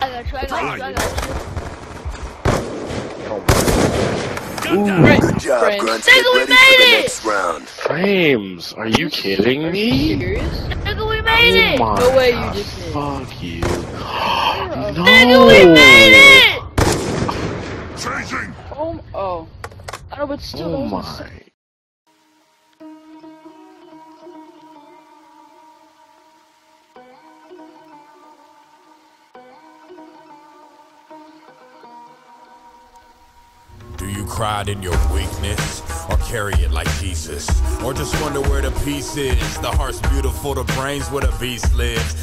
I got you, I got you, I got you. Ooh, Right. Good job, Friends. Grunts. Get we ready made for the it! next round. Frayms, are you kidding me? Serious? Nigga, we made Oh it! my No way you God, just did. Fuck you. Nigga, we made it! Changing! Oh, oh. I know, but still, Oh my. You in your weakness? Or carry it like Jesus? Or just wonder where the peace is? The heart's beautiful, the brain's where the beast lives.